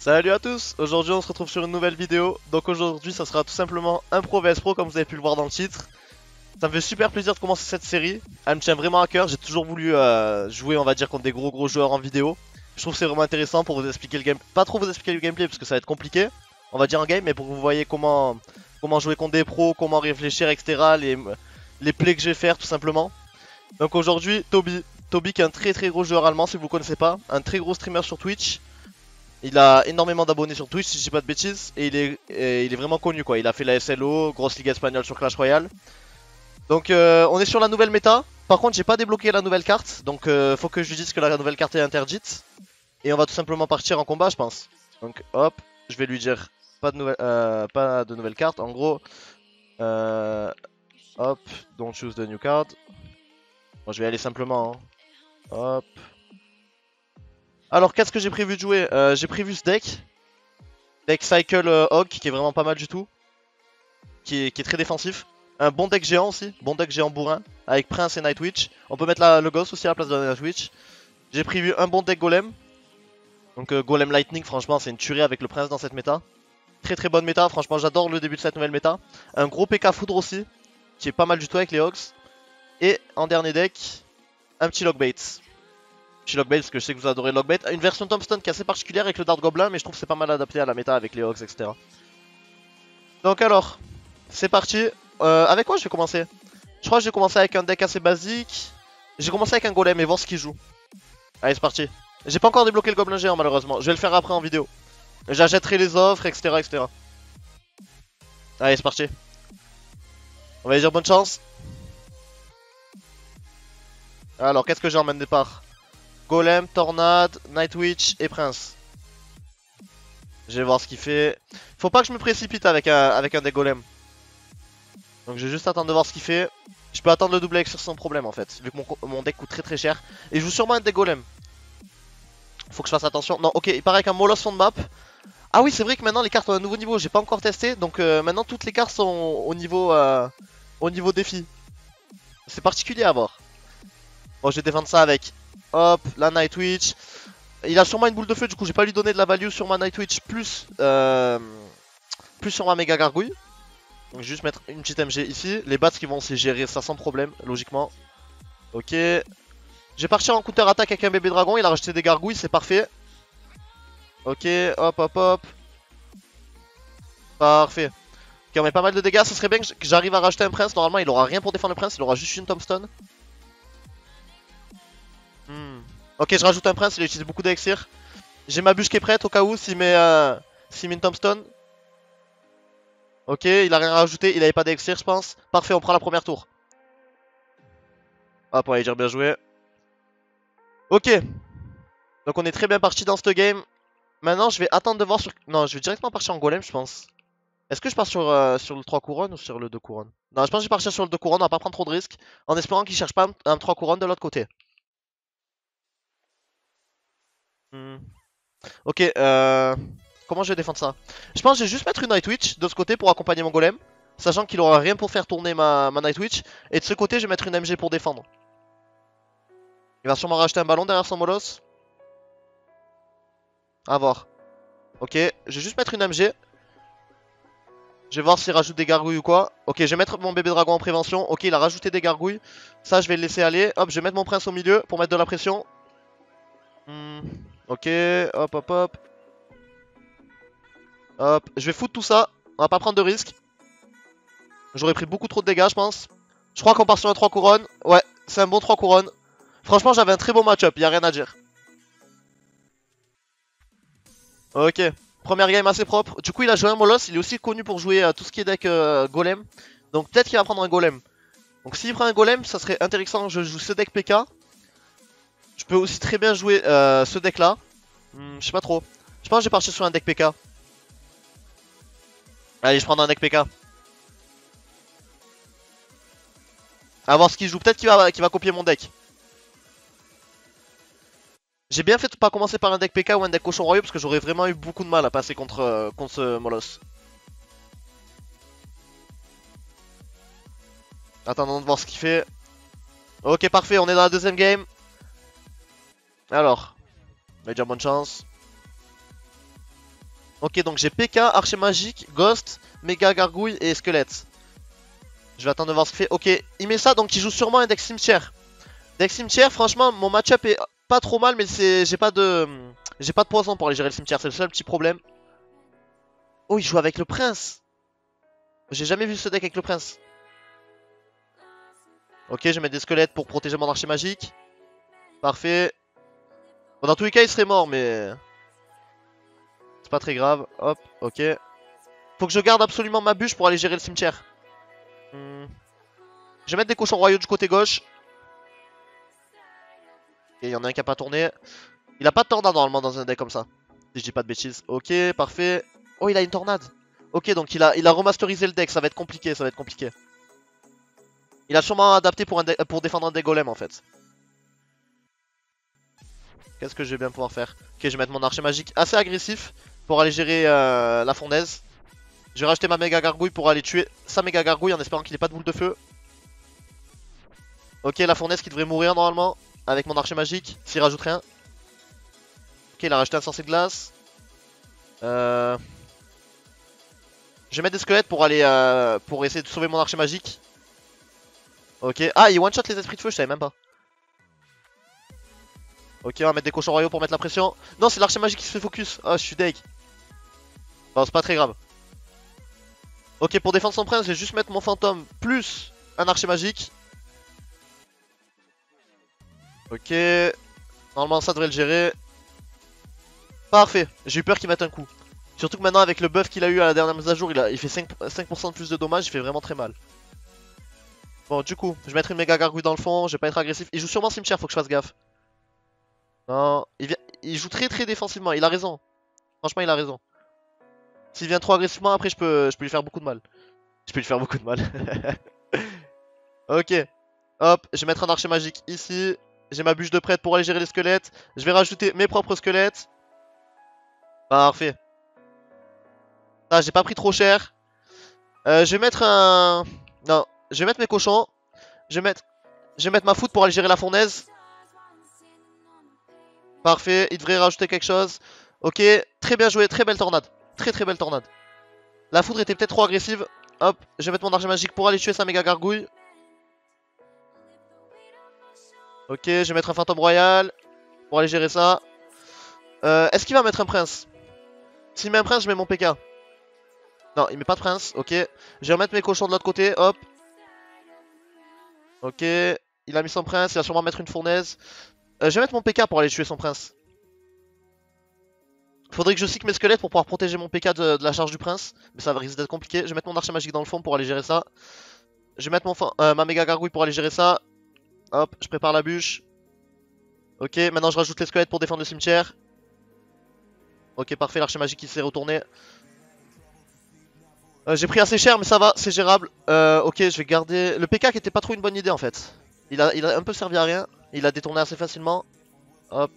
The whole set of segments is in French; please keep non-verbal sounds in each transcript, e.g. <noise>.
Salut à tous, aujourd'hui on se retrouve sur une nouvelle vidéo. Donc aujourd'hui ça sera tout simplement un Pro vs Pro comme vous avez pu le voir dans le titre. Ça me fait super plaisir de commencer cette série, elle me tient vraiment à cœur, j'ai toujours voulu euh, jouer on va dire contre des gros gros joueurs en vidéo. Je trouve c'est vraiment intéressant pour vous expliquer le game, pas trop vous expliquer le gameplay parce que ça va être compliqué, on va dire en game, mais pour que vous voyez comment, comment jouer contre des pros, comment réfléchir etc, les, les plays que je vais faire tout simplement. Donc aujourd'hui Toby, Toby qui est un très très gros joueur allemand si vous le connaissez pas, un très gros streamer sur Twitch. Il a énormément d'abonnés sur Twitch si je dis pas de bêtises et il est, il est vraiment connu quoi. Il a fait la SLO, grosse ligue espagnole sur Clash Royale. Donc euh, on est sur la nouvelle méta. Par contre j'ai pas débloqué la nouvelle carte donc euh, faut que je lui dise que la nouvelle carte est interdite. Et on va tout simplement partir en combat je pense. Donc hop, je vais lui dire pas de nouvelle, euh, carte. En gros, hop, don't choose the new card. Je vais aller simplement. hein. Hop. Alors, qu'est-ce que j'ai prévu de jouer? Euh, J'ai prévu ce deck. Deck Cycle euh, Hog, qui est vraiment pas mal du tout. Qui est, très défensif. Un bon deck géant aussi. Bon deck géant bourrin. Avec Prince et Nightwitch. On peut mettre le Ghost aussi à la place de la Nightwitch. J'ai prévu un bon deck Golem. Donc, euh, Golem Lightning, franchement, c'est une tuerie avec le Prince dans cette méta. Très très bonne méta. Franchement, j'adore le début de cette nouvelle méta. Un gros PK Foudre aussi. Qui est pas mal du tout avec les Hogs. Et en dernier deck, un petit Logbait. Petit Logbait parce que je sais que vous adorez Logbait. Une version Tombstone qui est assez particulière avec le Dart Goblin, mais je trouve que c'est pas mal adapté à la méta avec les Hogs, etc. Donc alors, c'est parti. Euh, avec quoi je vais commencer? Je crois que je vais commencer avec un deck assez basique. J'ai commencé avec un golem et voir ce qu'il joue. Allez, c'est parti. J'ai pas encore débloqué le Goblin géant malheureusement. Je vais le faire après en vidéo. J'achèterai les offres, etc. etc. Allez, c'est parti. On va lui dire bonne chance. Alors, qu'est-ce que j'ai en main de départ? Golem, Tornade, Nightwitch et Prince. Je vais voir ce qu'il fait. Faut pas que je me précipite avec un, avec un des golems. Donc je vais juste attendre de voir ce qu'il fait. Je peux attendre le double elixir sans problème en fait, vu que mon, mon deck coûte très très cher. Et je joue sûrement un des golems. Faut que je fasse attention. Non, ok, il paraît qu'un Molos fond de map. Ah oui, c'est vrai que maintenant les cartes ont un nouveau niveau, j'ai pas encore testé. Donc euh, maintenant toutes les cartes sont au niveau, euh, au niveau défi. C'est particulier à voir. Bon, je vais défendre ça avec Hop, la Nightwitch. Il a sûrement une boule de feu, du coup, j'ai pas lui donné de la value sur ma Nightwitch plus, euh, plus sur ma méga gargouille. Donc, juste mettre une petite MG ici. Les bats qui vont se gérer ça sans problème, logiquement. Ok. Je vais partir en counter attaque avec un bébé dragon. Il a rajouté des gargouilles, c'est parfait. Ok, hop, hop, hop. Parfait. Ok, on met pas mal de dégâts. Ce serait bien que j'arrive à rajouter un prince. Normalement, il aura rien pour défendre le prince. Il aura juste une tombstone. Ok, je rajoute un prince, il utilise beaucoup d'élixir. J'ai ma bûche qui est prête au cas où s'il met, euh, s'il met une tombstone. Ok, il a rien rajouté, il avait pas d'élixir, je pense. Parfait, on prend la première tour. Hop, on va dire bien joué. Ok. Donc on est très bien parti dans ce game. Maintenant, je vais attendre de voir sur... Non, je vais directement partir en golem, je pense. Est-ce que je pars sur, euh, le 3 couronnes ou sur le 2 couronnes? Non, je pense que je vais partir sur le 2 couronnes, on va pas prendre trop de risques. En espérant qu'il cherche pas un, un 3 couronnes de l'autre côté. Hmm. Ok, euh... comment je vais défendre ça? Je pense que je vais juste mettre une Nightwitch de ce côté pour accompagner mon golem. Sachant qu'il aura rien pour faire tourner ma, ma Nightwitch. Et de ce côté, je vais mettre une MG pour défendre. Il va sûrement rajouter un ballon derrière son molos. A voir. Ok, je vais juste mettre une MG. Je vais voir s'il rajoute des gargouilles ou quoi. Ok, je vais mettre mon bébé dragon en prévention. Ok, il a rajouté des gargouilles. Ça, je vais le laisser aller. Hop, je vais mettre mon prince au milieu pour mettre de la pression. Hmm, Ok, hop, hop, hop. Hop, je vais foutre tout ça. On va pas prendre de risques. J'aurais pris beaucoup trop de dégâts, je pense. Je crois qu'on part sur un 3 couronnes. Ouais, c'est un bon 3 couronnes. Franchement, j'avais un très bon match-up, a rien à dire. Ok, première game assez propre. Du coup, il a joué un Molos. Il est aussi connu pour jouer à tout ce qui est deck euh, Golem. Donc, peut-être qu'il va prendre un Golem. Donc, s'il prend un Golem, ça serait intéressant. Je joue ce deck PK. Je peux aussi très bien jouer euh, ce deck là. Hmm, je sais pas trop. Je pense que je vais partir sur un deck PK. Allez, je prends un deck PK. À voir ce qu'il joue. Peut-être qu'il va, va copier mon deck. J'ai bien fait de pas commencer par un deck PK ou un deck cochon royaux parce que j'aurais vraiment eu beaucoup de mal à passer contre, euh, contre ce Molos. Attendons de voir ce qu'il fait. Ok, parfait, on est dans la deuxième game. Alors, on bonne chance. Ok, donc j'ai PK, Archer Magique, Ghost, Méga Gargouille et Squelette. Je vais attendre de voir ce qu'il fait. Ok, il met ça, donc il joue sûrement un deck cimetière. Deck cimetière, franchement, mon match-up est pas trop mal, mais j'ai pas de j'ai pas de poison pour aller gérer le cimetière. C'est le seul petit problème. Oh, il joue avec le prince. J'ai jamais vu ce deck avec le prince. Ok, je mettre des squelettes pour protéger mon archer magique. Parfait. Bon, dans tous les cas, il serait mort, mais... C'est pas très grave. Hop, ok. Faut que je garde absolument ma bûche pour aller gérer le cimetière. Hmm. Je vais mettre des cochons royaux du côté gauche. Et il y en a un qui a pas tourné. Il a pas de tornade normalement dans un deck comme ça. Si je dis pas de bêtises. Ok, parfait. Oh, il a une tornade. Ok, donc il a, il a remasterisé le deck. Ça va être compliqué, ça va être compliqué. Il a sûrement adapté pour, un pour défendre un deck golem en fait. Qu'est-ce que je vais bien pouvoir faire Ok, je vais mettre mon archer magique assez agressif pour aller gérer euh, la fondaise. Je vais rajouter ma méga gargouille pour aller tuer sa méga gargouille en espérant qu'il ait pas de boule de feu. Ok, la fournaise qui devrait mourir normalement avec mon archer magique s'il rajoute rien. Ok, il a rajouté un sorcier de glace. Euh... Je vais mettre des squelettes pour aller euh, pour essayer de sauver mon archer magique. Ok. Ah, il one shot les esprits de feu, je savais même pas. Ok, on va mettre des cochons royaux pour mettre la pression. Non, c'est l'archer magique qui se fait focus. Ah, je suis deg. Bon, c'est pas très grave. Ok, pour défendre son prince, je vais juste mettre mon fantôme plus un archer magique. Ok. Normalement, ça devrait le gérer. Parfait. J'ai eu peur qu'il mette un coup. Surtout que maintenant, avec le buff qu'il a eu à la dernière mise à jour, il, fait 5%, de plus de dommages. Il fait vraiment très mal. Bon, du coup, je vais mettre une méga gargouille dans le fond. Je vais pas être agressif. Il joue sûrement cimetière, faut que je fasse gaffe. Non, il, joue très très défensivement. Il a raison. Franchement, il a raison. S'il vient trop agressivement, après, je peux, je peux lui faire beaucoup de mal. Je peux lui faire beaucoup de mal. <laughs> ok. Hop, je vais mettre un archer magique ici. J'ai ma bûche de prêtre pour aller gérer les squelettes. Je vais rajouter mes propres squelettes. Parfait. Ah, j'ai pas pris trop cher. Euh, je vais mettre un... Non, je vais mettre mes cochons. Je vais mettre... Je vais mettre ma foot pour aller gérer la fournaise. Parfait, il devrait rajouter quelque chose. Ok, très bien joué, très belle tornade. Très très belle tornade. La foudre était peut-être trop agressive. Hop, je vais mettre mon argent magique pour aller tuer sa méga gargouille. Ok, je vais mettre un fantôme royal pour aller gérer ça. Euh, Est-ce qu'il va mettre un prince? S'il met un prince, je mets mon PK. Non, il met pas de prince. Ok. Je vais remettre mes cochons de l'autre côté. Hop. Ok. Il a mis son prince. Il va sûrement mettre une fournaise. Euh, je vais mettre mon PK pour aller tuer son prince. Faudrait que je cycle mes squelettes pour pouvoir protéger mon PK de, la charge du prince. Mais ça risque d'être compliqué. Je vais mettre mon archer magique dans le fond pour aller gérer ça. Je vais mettre mon euh, ma méga gargouille pour aller gérer ça. Hop, je prépare la bûche. Ok, maintenant je rajoute les squelettes pour défendre le cimetière. Ok, parfait, l'archer magique qui s'est retourné. Euh, j'ai pris assez cher, mais ça va, c'est gérable. Ok, je vais garder... Le PK qui était pas trop une bonne idée en fait. Il a un peu servi à rien. Il a détourné assez facilement. Hop.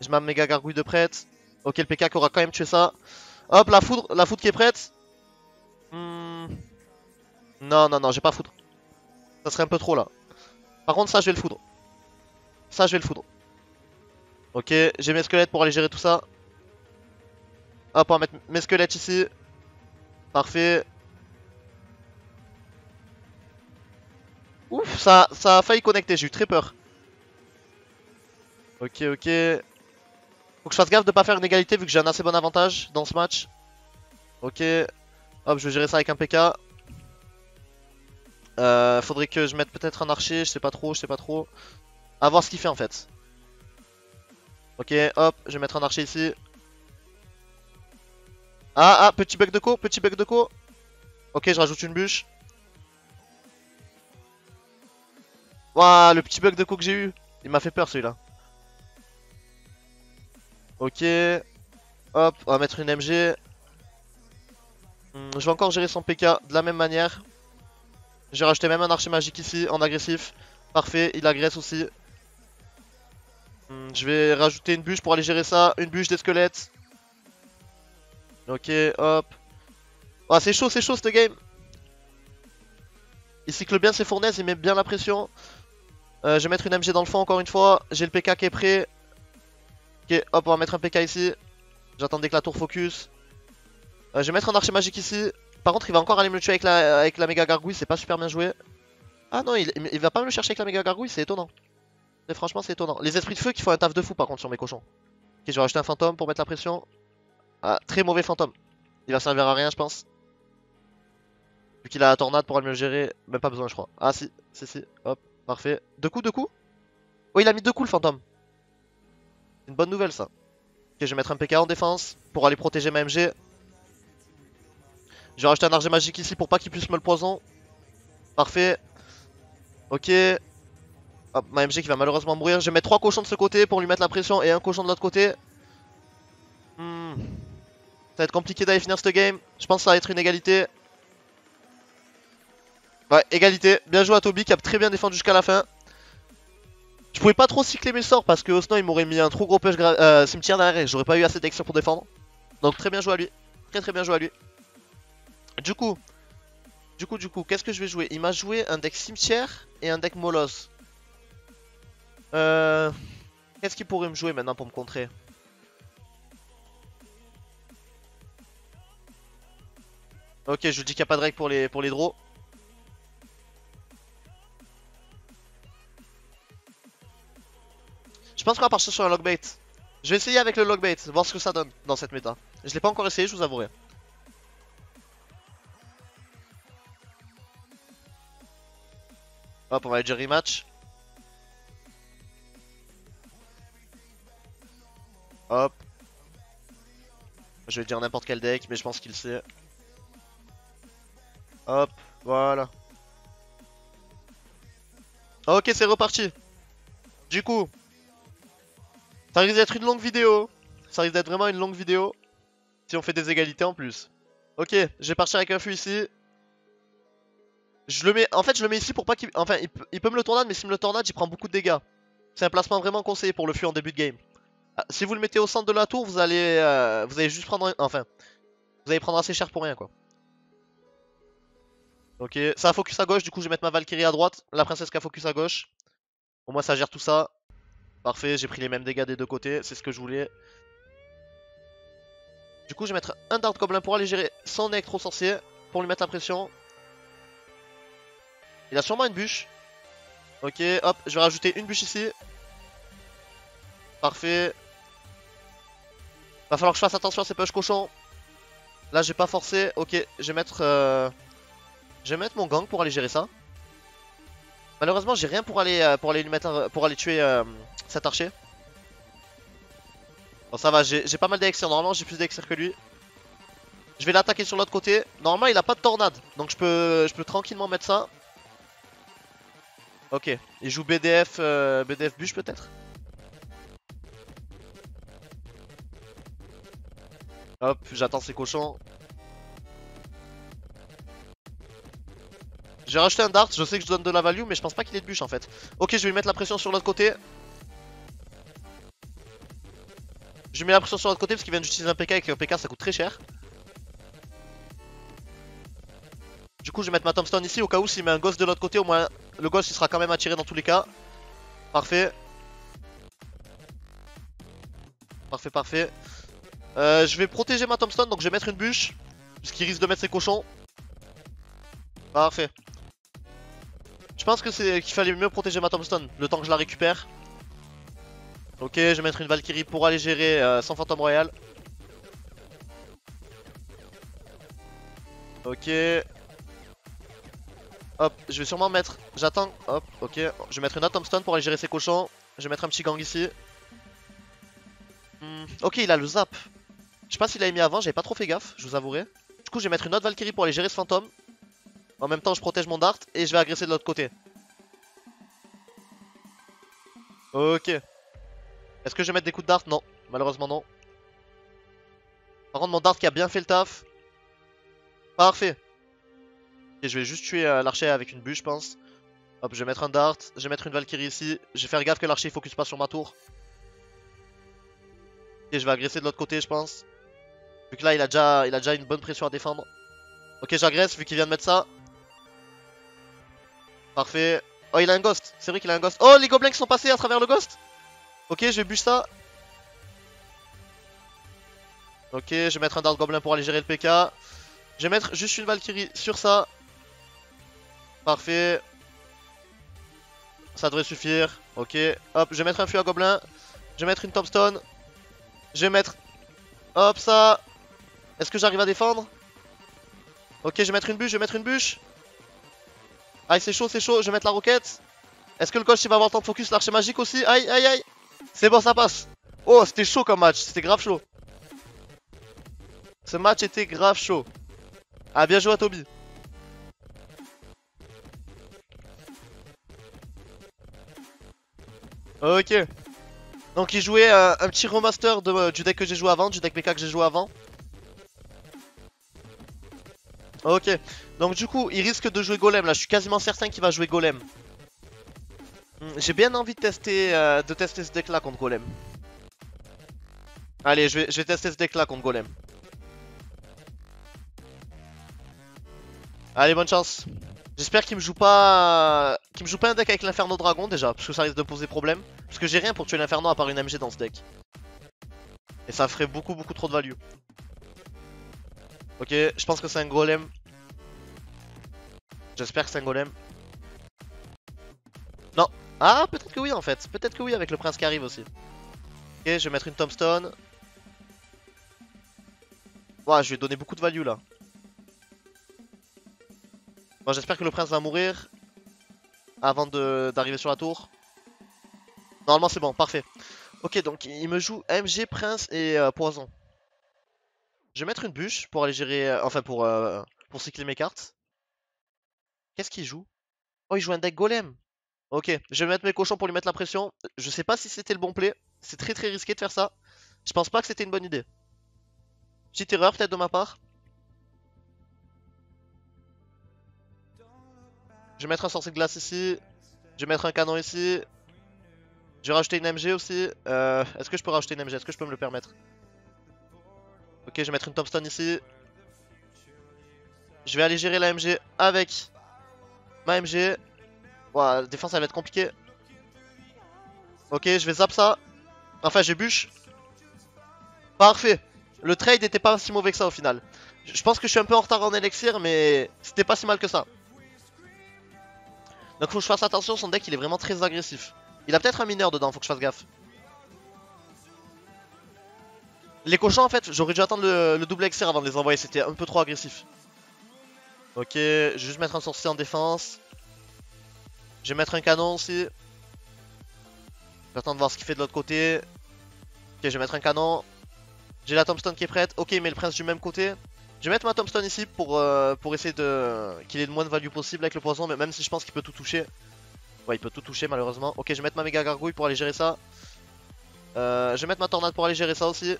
Je mets méga gargouille de prête. Ok, le PK qui aura quand même tué ça. Hop, la foudre, la foudre qui est prête. Hmm. Non, non, non, j'ai pas foudre. Ça serait un peu trop là. Par contre, ça, je vais le foudre. Ça, je vais le foudre. Ok, j'ai mes squelettes pour aller gérer tout ça. Hop, on va mettre mes squelettes ici. Parfait. Ouf, ça, ça a failli connecter, j'ai eu très peur. Ok, ok. Faut que je fasse gaffe de pas faire une égalité vu que j'ai un assez bon avantage dans ce match. Ok. Hop, je vais gérer ça avec un PK. Euh, faudrait que je mette peut-être un archer, je sais pas trop, je sais pas trop. A voir ce qu'il fait en fait. Ok, hop, je vais mettre un archer ici. Ah, ah, petit bug de co, petit bug de co. Ok, je rajoute une bûche. Waouh, le petit bug de co que j'ai eu. Il m'a fait peur celui-là. Ok. Hop, on va mettre une MG. Hmm, je vais encore gérer son PK de la même manière. J'ai rajouté même un archer magique ici en agressif. Parfait, il agresse aussi. Hmm, je vais rajouter une bûche pour aller gérer ça. Une bûche des squelettes. Ok, hop. Oh, c'est chaud, c'est chaud ce game. Il cycle bien ses fournaises, il met bien la pression. Euh, je vais mettre une MG dans le fond encore une fois. J'ai le PK qui est prêt. Ok, hop, on va mettre un PK ici. J'attendais que la tour focus. Euh, je vais mettre un archer magique ici. Par contre, il va encore aller me le tuer avec la, avec la méga gargouille, c'est pas super bien joué. Ah non, il, il va pas me le chercher avec la méga gargouille, c'est étonnant. Et franchement, c'est étonnant. Les esprits de feu qui font un taf de fou par contre sur mes cochons. Ok, je vais rajouter un fantôme pour mettre la pression. Ah, très mauvais fantôme. Il va servir à rien, je pense. Vu qu'il a la tornade pour me le gérer, même pas besoin, je crois. Ah, si, si, si, hop, parfait. Deux coups, deux coups? Oh, il a mis deux coups le fantôme. Une bonne nouvelle, ça. Ok, je vais mettre un PK en défense pour aller protéger ma MG. Je vais rajouter un arger magique ici pour pas qu'il puisse me le poison. Parfait. Ok. Hop, ma MG qui va malheureusement mourir. Je vais mettre trois cochons de ce côté pour lui mettre la pression et un cochon de l'autre côté. Hmm. Ça va être compliqué d'aller finir ce game. Je pense que ça va être une égalité. Ouais, égalité. Bien joué à Toby qui a très bien défendu jusqu'à la fin. Je pouvais pas trop cycler mes sorts parce que sinon il m'aurait mis un trop gros push euh, cimetière derrière et j'aurais pas eu assez d'action pour défendre. Donc très bien joué à lui. Très très bien joué à lui. Du coup, du coup, du coup, qu'est-ce que je vais jouer? Il m'a joué un deck cimetière et un deck molos. Euh... Qu'est-ce qu'il pourrait me jouer maintenant pour me contrer? Ok, je dis qu'il n'y a pas de règle pour les, pour les draws. Pense qu'on va partir sur un logbait. Je vais essayer avec le logbait, voir ce que ça donne dans cette méta. Je l'ai pas encore essayé, je vous avouerai. Hop, on va aller dire rematch. Hop. Je vais dire n'importe quel deck, mais je pense qu'il sait. Hop, voilà. Ok, c'est reparti. Du coup, ça risque d'être une longue vidéo. Ça risque d'être vraiment une longue vidéo. Si on fait des égalités en plus. Ok, je vais partir avec un feu ici. Je le mets, en fait je le mets ici pour pas qu'il... Enfin il peut, me le tornade mais s'il me le tornade il prend beaucoup de dégâts. C'est un placement vraiment conseillé pour le feu en début de game. Ah, si vous le mettez au centre de la tour vous allez, euh, vous allez juste prendre... Enfin, vous allez prendre assez cher pour rien quoi. Ok, ça a focus à gauche, du coup je vais mettre ma Valkyrie à droite, la princesse qui a focus à gauche. Au moins ça gère tout ça. Parfait, j'ai pris les mêmes dégâts des deux côtés, c'est ce que je voulais. Du coup je vais mettre un Dart Goblin pour aller gérer son électro sorcier, pour lui mettre la pression. Il a sûrement une bûche. Ok, hop, je vais rajouter une bûche ici. Parfait. Va falloir que je fasse attention à ces push cochons. Là, j'ai pas forcé. Ok, je vais mettre... Euh, je vais mettre mon gang pour aller gérer ça. Malheureusement, j'ai rien pour aller, euh, lui mettre, pour aller tuer euh, cet archer. Bon, ça va, j'ai pas mal d'élixir. Normalement, j'ai plus d'élixir que lui. Je vais l'attaquer sur l'autre côté. Normalement, il a pas de tornade. Donc, je peux, tranquillement mettre ça. Ok, il joue BDF, euh, BDF bûche peut-être? Hop, j'attends ses cochons. J'ai racheté un dart, je sais que je donne de la value, mais je pense pas qu'il ait de bûche en fait. Ok, je vais lui mettre la pression sur l'autre côté. Je lui mets la pression sur l'autre côté parce qu'il vient d'utiliser un PK et que PK ça coûte très cher. Du coup, je vais mettre ma tombstone ici au cas où s'il met un ghost de l'autre côté, au moins le ghost il sera quand même attiré dans tous les cas. Parfait. Parfait, parfait. Euh, je vais protéger ma tombstone, donc je vais mettre une bûche. Puisqu'il risque de mettre ses cochons. Parfait. Je pense que c'est qu'il fallait mieux protéger ma tombstone, le temps que je la récupère. Ok, je vais mettre une Valkyrie pour aller gérer euh, son fantôme royal. Ok, Hop, je vais sûrement mettre... J'attends. Hop, ok. Je vais mettre une Atomstone pour aller gérer ses cochons. Je vais mettre un petit gang ici. Hmm, ok, il a le zap. Je sais pas s'il l'a mis avant, j'avais pas trop fait gaffe, je vous avouerai. Du coup, je vais mettre une autre Valkyrie pour aller gérer ce fantôme. En même temps, je protège mon dart et je vais agresser de l'autre côté. Ok. Est-ce que je vais mettre des coups de dart? Non, malheureusement non. Par contre, mon dart qui a bien fait le taf. Parfait. Et je vais juste tuer euh, l'archer avec une bûche, je pense. Hop, je vais mettre un dart, je vais mettre une Valkyrie ici. Je vais faire gaffe que l'archer focus pas sur ma tour. Et je vais agresser de l'autre côté, je pense. Vu que là, il a il a déjà une bonne pression à défendre. Ok, j'agresse vu qu'il vient de mettre ça. Parfait. Oh, il a un ghost. C'est vrai qu'il a un ghost. Oh, les gobelins qui sont passés à travers le ghost. Ok, je vais bûche ça. Ok, je vais mettre un Dart Goblin pour aller gérer le PK. Je vais mettre juste une Valkyrie sur ça. Parfait. Ça devrait suffire. Ok, hop, je vais mettre un feu à Gobelin. Je vais mettre une Tombstone. Je vais mettre... Hop, ça. Est-ce que j'arrive à défendre? Ok, je vais mettre une bûche, je vais mettre une bûche. Aïe, c'est chaud, c'est chaud. Je vais mettre la roquette. Est-ce que le coach il va avoir le temps de focus l'archer magique aussi? Aïe, aïe, aïe. C'est bon, ça passe. Oh, c'était chaud comme match. C'était grave chaud. Ce match était grave chaud. Ah, bien joué à Toby. Ok. Donc il jouait un, petit remaster de, du deck que j'ai joué avant, du deck PK que j'ai joué avant. Ok. Donc du coup, il risque de jouer Golem là. Je suis quasiment certain qu'il va jouer Golem. Hmm, j'ai bien envie de tester, euh, de tester ce deck là contre Golem. Allez, je vais, je vais tester ce deck là contre Golem. Allez, bonne chance. J'espère qu'il me joue pas qu'il me joue pas un deck avec l'Inferno Dragon déjà, parce que ça risque de poser problème. Parce que j'ai rien pour tuer l'Inferno à part une MG dans ce deck. Et ça ferait beaucoup beaucoup trop de value. Ok, je pense que c'est un golem. J'espère que c'est un golem. Non. Ah, peut-être que oui en fait. Peut-être que oui avec le prince qui arrive aussi. Ok, je vais mettre une tombstone. Ouah, je vais donner beaucoup de value là. Bon, j'espère que le prince va mourir avant d'arriver sur la tour. Normalement, c'est bon, parfait. Ok, donc il me joue MG, prince et euh, poison. Je vais mettre une bûche pour aller gérer, euh, enfin pour, euh, pour cycler mes cartes. Qu'est-ce qu'il joue? Oh, il joue un deck golem. Ok, je vais mettre mes cochons pour lui mettre la pression. Je sais pas si c'était le bon play. C'est très très risqué de faire ça. Je pense pas que c'était une bonne idée. Petite erreur peut-être de ma part. Je vais mettre un sorcier de glace ici. Je vais mettre un canon ici. Je vais rajouter une MG aussi. Euh, est-ce que je peux rajouter une MG Est-ce que je peux me le permettre? Ok, je vais mettre une tombstone ici. Je vais aller gérer la MG avec ma MG. la défense elle va être compliquée. Ok, je vais zap ça. Enfin, j'ai bûche. Parfait. Le trade était pas si mauvais que ça au final. Je pense que je suis un peu en retard en élixir, mais c'était pas si mal que ça. Donc faut que je fasse attention, son deck il est vraiment très agressif. Il a peut-être un mineur dedans, faut que je fasse gaffe. Les cochons en fait, j'aurais dû attendre le, double exer avant de les envoyer, c'était un peu trop agressif. Ok, je vais juste mettre un sorcier en défense. Je vais mettre un canon aussi. J'attends de voir ce qu'il fait de l'autre côté. Ok, je vais mettre un canon. J'ai la tombstone qui est prête. Ok, mais le prince du même côté. Je vais mettre ma tombstone ici pour, euh, pour essayer de qu'il ait le moins de value possible avec le poison, mais même si je pense qu'il peut tout toucher. Ouais, il peut tout toucher malheureusement. Ok, je vais mettre ma méga gargouille pour aller gérer ça. Euh, je vais mettre ma tornade pour aller gérer ça aussi.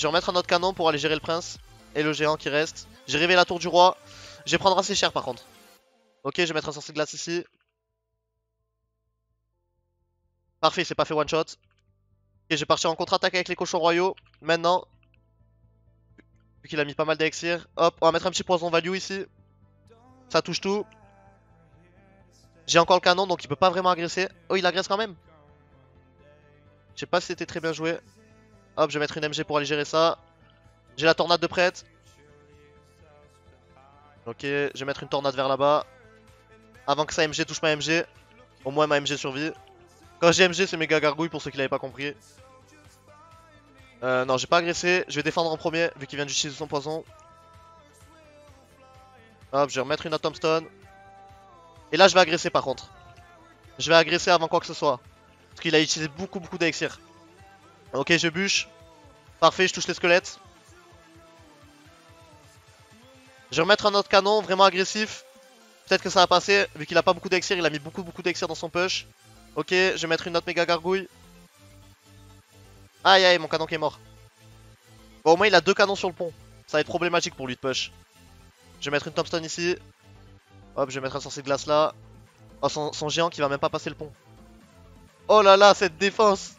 Je vais remettre un autre canon pour aller gérer le prince et le géant qui reste. J'ai rêvé la tour du roi. Je vais prendre assez cher par contre. Ok, je vais mettre un sorcier glace ici. Parfait, c'est pas fait one shot. Ok, je vais partir en contre-attaque avec les cochons royaux. Maintenant, Vu qu'il a mis pas mal d'élixir. Hop, on va mettre un petit poison value ici. Ça touche tout. J'ai encore le canon donc il peut pas vraiment agresser. Oh, il agresse quand même. Je sais pas si c'était très bien joué. Hop, je vais mettre une MG pour aller gérer ça. J'ai la tornade de prête. Ok, je vais mettre une tornade vers là-bas. Avant que sa MG touche ma MG. Au moins ma MG survit. Quand j'ai MG, c'est méga gargouille pour ceux qui l'avaient pas compris. Euh, non, j'ai pas agressé. Je vais défendre en premier, vu qu'il vient d'utiliser son poison. Hop, je vais remettre une tombstone. Et là, je vais agresser par contre. Je vais agresser avant quoi que ce soit. Parce qu'il a utilisé beaucoup, beaucoup d'élixir. Ok, je bûche. Parfait, je touche les squelettes. Je vais remettre un autre canon, vraiment agressif. Peut-être que ça va passer, vu qu'il a pas beaucoup d'élixir, il a mis beaucoup, beaucoup d'élixir dans son push. Ok, je vais mettre une autre méga gargouille. Aïe aïe, mon canon qui est mort. Bon, au moins il a deux canons sur le pont. Ça va être problématique pour lui de push. Je vais mettre une tombstone ici. Hop, je vais mettre un sorcier de glace là. Oh, son, géant qui va même pas passer le pont. Oh là là, cette défense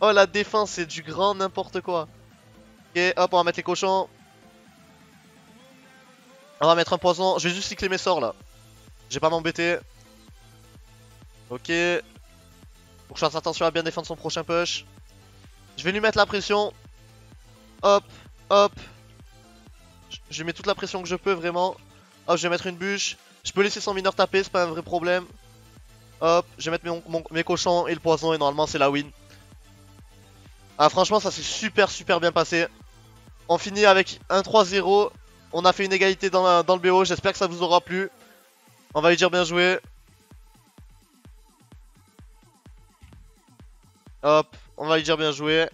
Oh la défense, c'est du grand n'importe quoi. Ok, hop, on va mettre les cochons. On va mettre un poison. Je vais juste cycler mes sorts là. Je vais pas m'embêter. Ok. Faut que je fasse attention à bien défendre son prochain push. Je vais lui mettre la pression. hop, hop. Je mets toute la pression que je peux, vraiment. Hop, je vais mettre une bûche. Je peux laisser son mineur taper, c'est pas un vrai problème. Hop, je vais mettre mes, cochons et le poison, et normalement c'est la win. Ah, franchement, ça s'est super, super bien passé. On finit avec un 3-0. On a fait une égalité dans, dans le BO, j'espère que ça vous aura plu. On va lui dire bien joué. Hop, on va lui dire bien joué.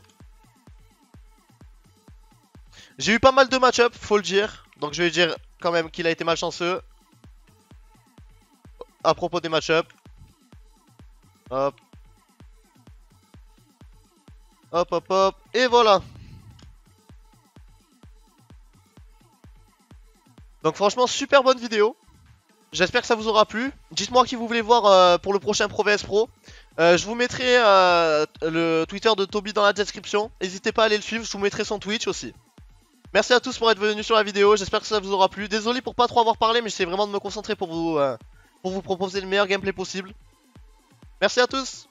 J'ai eu pas mal de match-up, faut le dire. Donc je vais dire quand même qu'il a été malchanceux. À propos des match-up. Hop. Hop, hop, hop. Et voilà. Donc franchement, super bonne vidéo. J'espère que ça vous aura plu. Dites-moi qui vous voulez voir euh, pour le prochain Pro VS Pro. Euh, je vous mettrai euh, le Twitter de Toby dans la description. N'hésitez pas à aller le suivre, je vous mettrai son Twitch aussi. Merci à tous pour être venus sur la vidéo, j'espère que ça vous aura plu. Désolé pour pas trop avoir parlé, mais j'essaie vraiment de me concentrer pour vous, pour vous proposer le meilleur gameplay possible. Merci à tous